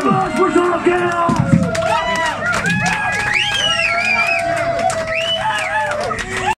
Vamos, Pujaquel!